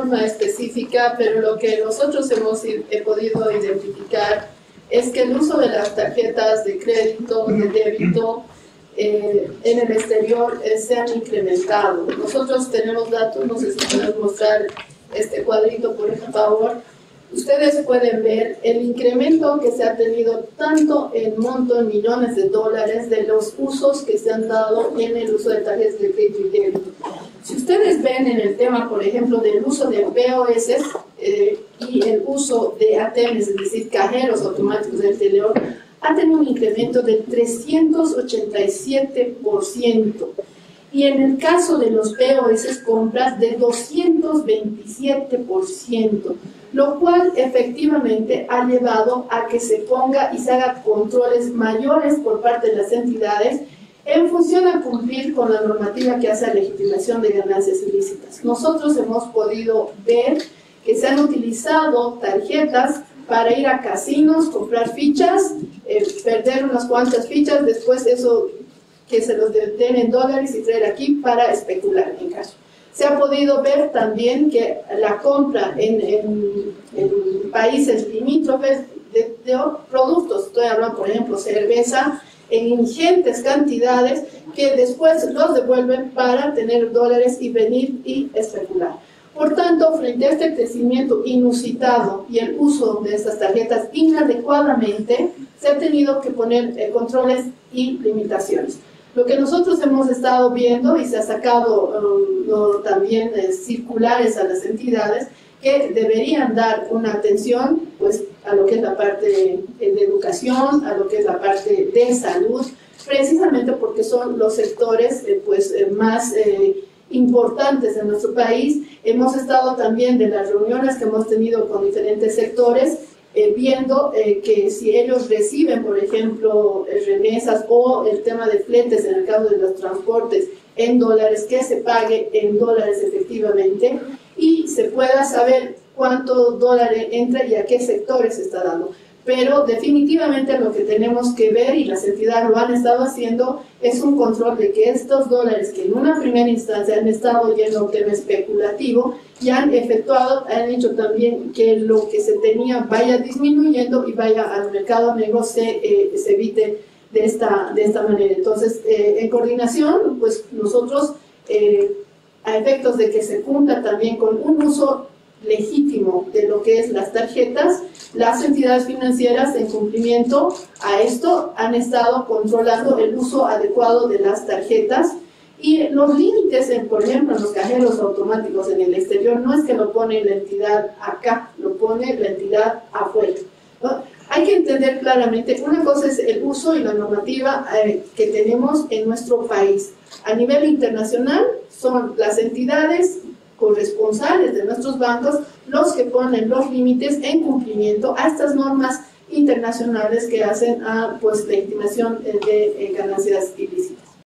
norma específica, pero lo que nosotros hemos podido identificar es que el uso de las tarjetas de crédito, de débito, eh, en el exterior eh, se han incrementado. Nosotros tenemos datos, no sé si podemos mostrar este cuadrito por favor. Ustedes pueden ver el incremento que se ha tenido tanto en monto en millones de dólares de los usos que se han dado en el uso de tarjetas de crédito y débito. Si ustedes ven en el tema, por ejemplo, del uso de POS eh, y el uso de ATMs, es decir, cajeros automáticos del exterior, ha tenido un incremento del 387%. Y en el caso de los POS compras de 227%, lo cual efectivamente ha llevado a que se ponga y se haga controles mayores por parte de las entidades en función a cumplir con la normativa que hace la legitimación de ganancias ilícitas. Nosotros hemos podido ver que se han utilizado tarjetas para ir a casinos, comprar fichas, eh, perder unas cuantas fichas, después eso que se los den en dólares y traer aquí para especular en caso. Se ha podido ver también que la compra en, países limítrofes de, de, productos, estoy hablando por ejemplo cerveza, en ingentes cantidades que después los devuelven para tener dólares y venir y especular. Por tanto, frente a este crecimiento inusitado y el uso de estas tarjetas inadecuadamente, se ha tenido que poner eh, controles y limitaciones. Lo que nosotros hemos estado viendo y se ha sacado um, también eh, circulares a las entidades que deberían dar una atención pues, a lo que es la parte de, educación, a lo que es la parte de salud, precisamente porque son los sectores eh, pues, más importantes en nuestro país. Hemos estado también de las reuniones que hemos tenido con diferentes sectores, eh, viendo eh, que si ellos reciben, por ejemplo, eh, remesas o el tema de fletes en el caso de los transportes en dólares, que se pague en dólares efectivamente pueda saber cuánto dólar entra y a qué sectores se está dando pero definitivamente lo que tenemos que ver, y las entidades lo han estado haciendo, es un control de que estos dólares que en una primera instancia han estado yendo a un tema especulativo, ya han efectuado, han hecho también que lo que se tenía vaya disminuyendo y vaya al mercado negro, se, eh, se evite de esta, de esta manera. Entonces, eh, en coordinación, pues nosotros, eh, a efectos de que se cumpla también con un uso legítimo de lo que es las tarjetas, las entidades financieras en cumplimiento a esto han estado controlando el uso adecuado de las tarjetas y los límites, en, por ejemplo, en los cajeros automáticos en el exterior, no es que lo pone la entidad acá, lo pone la entidad afuera. Hay que entender claramente, una cosa es el uso y la normativa eh, que tenemos en nuestro país. A nivel internacional son las entidades corresponsales de nuestros bancos los que ponen los límites en cumplimiento a estas normas internacionales que hacen a pues legitimación de ganancias ilícitas.